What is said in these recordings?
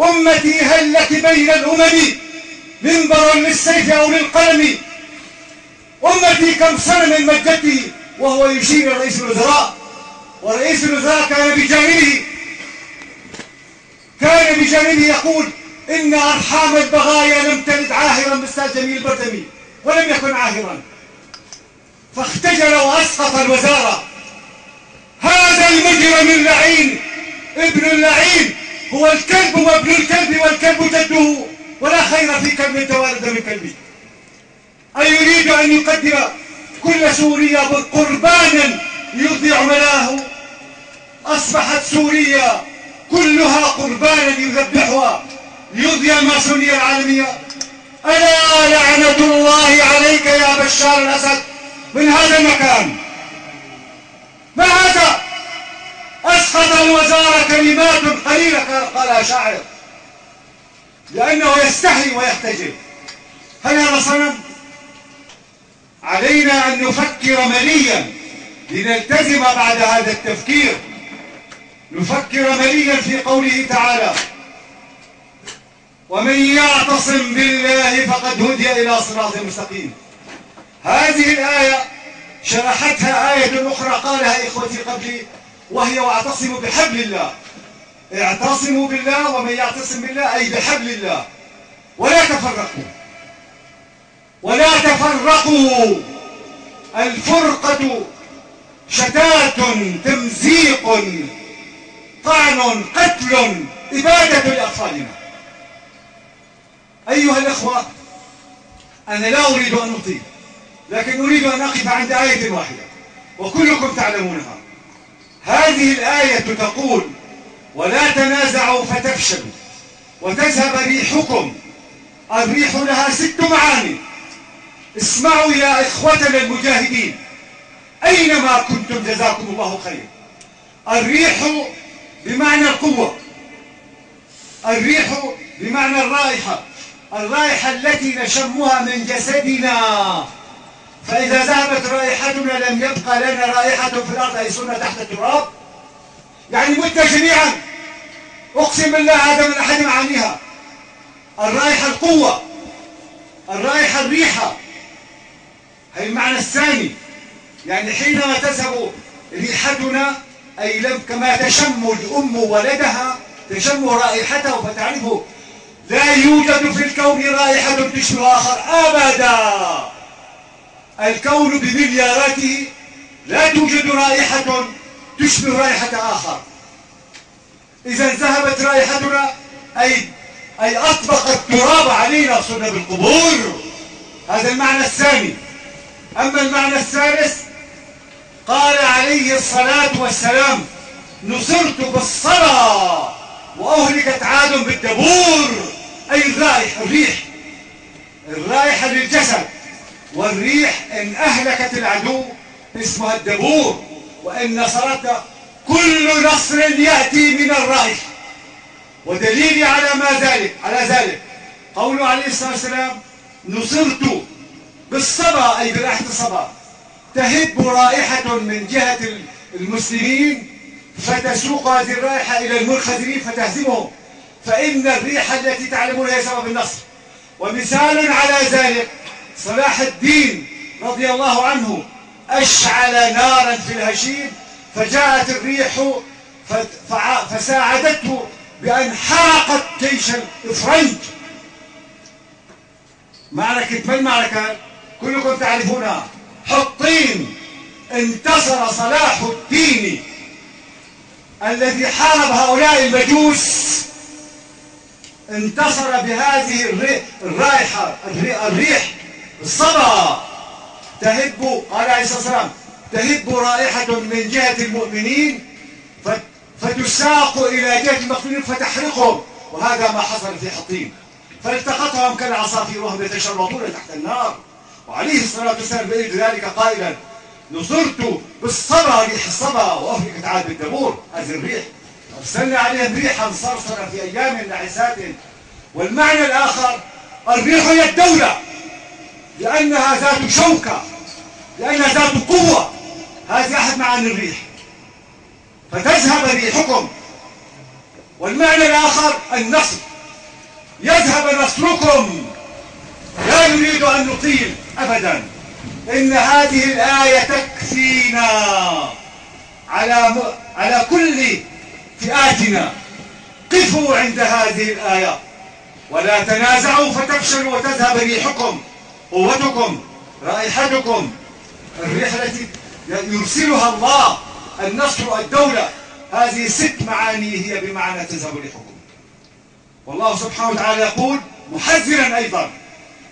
أمتي هل لك بين الأمم منبر للسيف أو للقلم. أمتي كم سنة من مجته وهو يشير رئيس الوزراء. ورئيس الوزراء كان بجانبه. كان بجانبه يقول إن أرحام البغايا لم تلد عاهرا مثل جميل البردمي ولم يكن عاهرا. فاختجل وأسقط الوزارة. هذا المجرم اللعين ابن اللعين. هو الكلب وابن الكلب والكلب جده ولا خير في كلب توالد من كلبه. أي يريد أن يقدم كل سوريا قربانا يرضي عملاه أصبحت سوريا كلها قربانا يذبحها ليرضي الماسونية العالمية. ألا لعنة الله عليك يا بشار الأسد من هذا المكان؟ ما هذا؟ أسقط الوزارة كلمات قليلة قالها شاعر. لأنه يستحي ويحتجب. هل هذا صنم؟ علينا أن نفكر مليا. لنلتزم بعد هذا التفكير. نفكر مليا في قوله تعالى ومن يعتصم بالله فقد هدي إلى صراط مستقيم. هذه الآية شرحتها آية أخرى قالها إخوتي قبلي. وهي واعتصموا بحبل الله. اعتصموا بالله ومن يعتصم بالله أي بحبل الله. ولا تفرقوا. ولا تفرقوا. الفرقة شتات تمزيق طعن قتل إبادة لأطفالنا. أيها الأخوة أنا لا أريد أن أطيل لكن أريد أن أقف عند آية واحدة وكلكم تعلمونها. هذه الآية تقول ولا تنازعوا فتفشلوا وتذهب ريحكم. الريح لها ست معاني. اسمعوا يا إخوتنا المجاهدين أينما كنتم جزاكم الله خير؟ الريح بمعنى القوة الريح بمعنى الرائحة الرائحة التي نشمها من جسدنا. فإذا ذهبت رائحتنا لم يبقى لنا رائحة في الأرض أي صرنا تحت التراب. يعني متنا جميعا. أقسم بالله هذا من أحد معانيها. الرائحة القوة الرائحة الريحة. هي المعنى الثاني. يعني حينما تذهب ريحتنا أي لم كما تشم الأم ولدها تشم رائحته فتعرفه لا يوجد في الكون رائحة تشبه آخر أبدا. الكون بملياراته لا توجد رائحة تشبه رائحة آخر. إذا ذهبت رائحتنا أي أي أطبق التراب علينا صرنا بالقبور. هذا المعنى الثاني. أما المعنى الثالث قال عليه الصلاة والسلام نصرت بالصلاة وأهلكت عاد بالدبور. أي الرائحة الريح. الرائحة للجسد. والريح إن أهلكت العدو اسمها الدبور وإن نصرت كل نصر يأتي من الرائحة ودليلي على ما ذلك على ذلك قوله عليه الصلاة والسلام نصرت بالصبا أي برائحة الصبا. تهب رائحة من جهة المسلمين فتسوق هذه الرائحة إلى المنخزرين فتهزمهم. فإن الريح التي تعلمون هي سبب النصر. ومثال على ذلك صلاح الدين رضي الله عنه أشعل نارا في الهشيم فجاءت الريح فساعدته بأن حرقت جيش الإفرنج. معركة ما المعركة؟ كلكم تعرفونها. حطين انتصر صلاح الدين الذي حارب هؤلاء المجوس. انتصر بهذه الرائحة الريح. الصبا تهب قال عليه الصلاة والسلام تهب رائحة من جهة المؤمنين فتساق إلى جهة المقتولين فتحرقهم. وهذا ما حصل في حطين. فالتقطهم كالعصافير وهم يتشرطون تحت النار. وعليه الصلاة والسلام بإذن ذلك قائلا نصرت بالصبا ريح الصبا وأهلكت عاد بالدبور هذه الريح. أرسلنا عليهم ريحا صرصرا في أيام نعسات والمعنى الآخر الريح هي الدولة. لأنها ذات شوكة لأنها ذات قوة. هذه أحد معاني الريح. فتذهب ريحكم. والمعنى الآخر النصر يذهب نصركم لا نريد أن نطيل أبدا. إن هذه الآية تكفينا على على كل فئاتنا. قفوا عند هذه الآية. ولا تنازعوا فتفشلوا وتذهب ريحكم. قوتكم رائحتكم. الريح التي يرسلها الله النصر الدولة هذه ست معاني هي بمعنى تذهب ريحكم والله سبحانه وتعالى يقول محذرا أيضا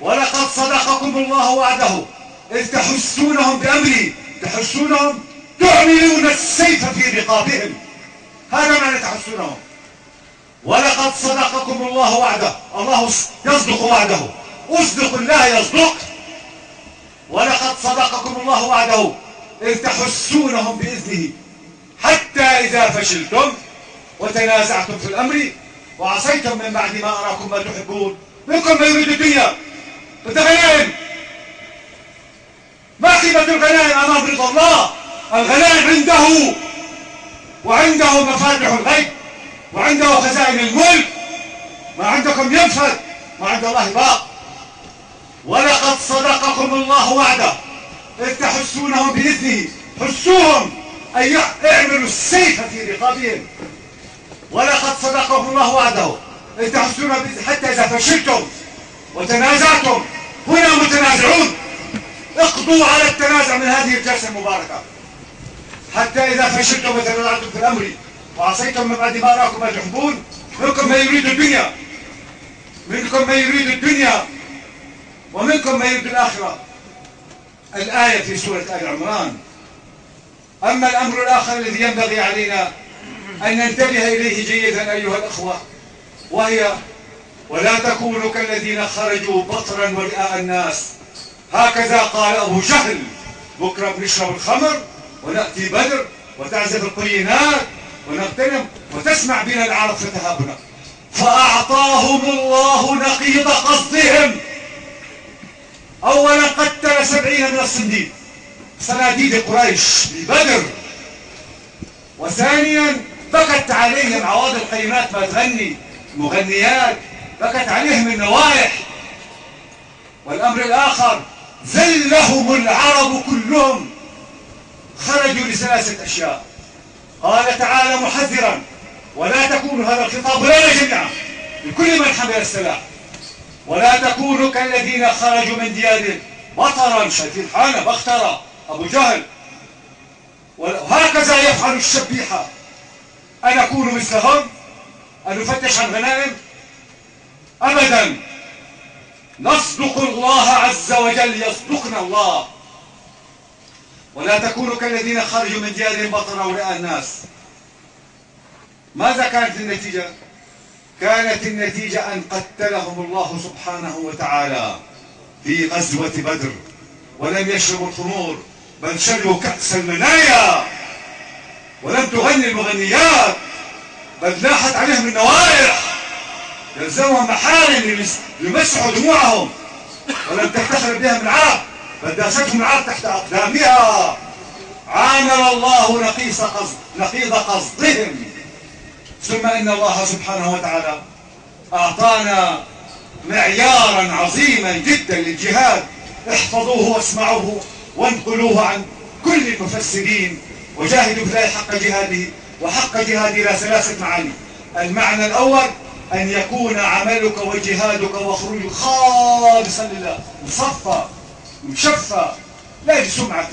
ولقد صدقكم الله وعده إذ تحسونهم بأمري تحسونهم تعملون السيف في رقابهم. هذا معنى تحسونهم. ولقد صدقكم الله وعده. الله يصدق وعده. اصدق الله يصدق. ولقد صدقكم الله وعده إذ تحسونهم بإذنه. حتى إذا فشلتم وتنازعتم في الأمر وعصيتم من بعد ما أراكم ما تحبون. منكم ما يريد الدنيا. بده غنائم. ما قيمة الغنائم أمام رضا الله؟ الغنائم عنده. وعنده مفاتح الغيب. وعنده خزائن الملك. ما عندكم ينفذ ما عند الله باق. ولقد صدقكم الله وعده. إذ تحسونهم بإذنه. حسوهم أن اعملوا السيف في رقابهم. ولقد صدقكم الله وعده. إذ تحسون حتى إذا فشلتم وتنازعتم. هنا متنازعون. اقضوا على التنازع من هذه الجلسة المباركة. حتى إذا فشلتم وتنازعتم في الأمر وعصيتم من بعد ما أراكم ما تحبون منكم من يريد الدنيا. منكم من يريد الدنيا. ومنكم من يريد الآخرة. الآية في سورة آل عمران. أما الأمر الآخر الذي ينبغي علينا أن ننتبه إليه جيدا أيها الأخوة وهي ولا تكونوا كالذين خرجوا بطرا ورئاء الناس. هكذا قال أبو جهل بكرة بنشرب الخمر ونأتي بدر وتعزف القرينات ونغتنم وتسمع بنا العرب فتهابنا. فأعطاهم الله نقيض قصدهم. أولا قتل سبعين من الصنديد صناديد قريش ببدر وثانيا بكت عليهم عواض القيمات ما تغني مغنيات بكت عليهم النوايح. والأمر الآخر ذلهم العرب كلهم. خرجوا لثلاثة أشياء. قال تعالى محذرا ولا تكونوا هذا الخطاب لنا جميعا. لكل من حمل السلاح. ولا تكونوا كالذين خرجوا من ديارهم بطرا حالة بخترة أبو جهل. وهكذا يفعل الشبيحة أن أكون مثلهم؟ أن نفتش عن غنائم؟ أبدا. نصدق الله عز وجل يصدقنا الله. ولا تكونوا كالذين خرجوا من ديارهم بطرا وراء الناس. ماذا كانت النتيجة؟ كانت النتيجة أن قتلهم الله سبحانه وتعالى في غزوة بدر ولم يشربوا الخمور بل شربوا كأس المنايا ولم تغني المغنيات بل لاحت عليهم النوائح يلزمهم محارم ليمسحوا دموعهم ولم تفتخر بهم العرب بل داستهم العرب تحت أقدامها. عامل الله نقيص قصد نقيض قصدهم. ثم إن الله سبحانه وتعالى أعطانا معيارا عظيما جدا للجهاد. احفظوه واسمعوه وانقلوه عن كل المفسرين وجاهدوا في الله حق جهاده وحق جهاده إلى ثلاثة معاني. المعنى الأول أن يكون عملك وجهادك وخروجك خالصا لله. مصفى مشفى لا لسمعة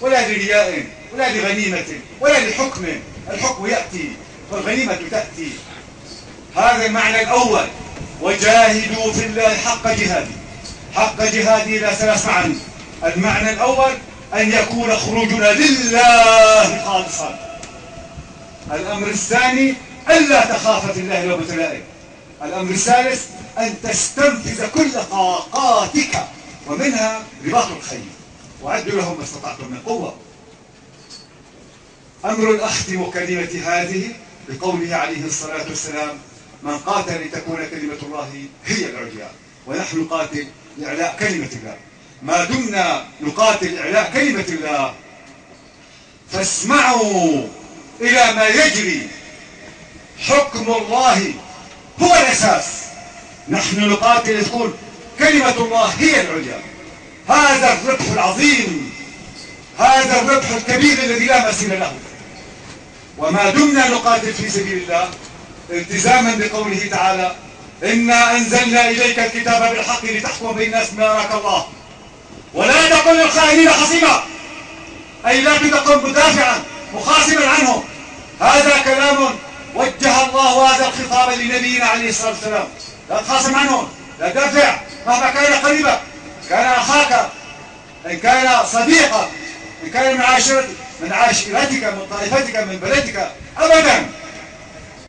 ولا لرياء ولا لغنيمة ولا لحكم الحكم يأتي. والغنيمة تأتي. هذا المعنى الأول. وجاهدوا في الله حق جهاده حق جهاده إلى ثلاث معاني المعنى الأول أن يكون خروجنا لله خالصا الأمر الثاني ألا تخاف في الله لومة لائم الأمر الثالث أن تستنفذ كل طاقاتك ومنها رباط الخيل. وعدوا لهم ما استطعتم من قوة. أمر أختم كلمتي هذه بقوله عليه الصلاة والسلام من قاتل لتكون كلمة الله هي العليا ونحن نقاتل لإعلاء كلمة الله. ما دمنا نقاتل إعلاء كلمة الله. فاسمعوا إلى ما يجري. حكم الله هو الأساس. نحن نقاتل تكون كلمة الله هي العليا. هذا الربح العظيم. هذا الربح الكبير الذي لا مثيل له. وما دمنا نقاتل في سبيل الله التزاما بقوله تعالى إنا أنزلنا إليك الكتاب بالحق لتحكم بين الناس ما أراك الله ولا تقل للخائنين خصيما أي لا تقم مدافعا مخاصما عنهم هذا كلام وجه الله هذا الخطاب لنبينا عليه الصلاة والسلام. لا تخاصم عنهم لا تدافع مهما كان قريبا كان أخاك إن كان صديقك إن كان من عاشرتك من عاشرتك من طائفتك من بلدك. أبدا.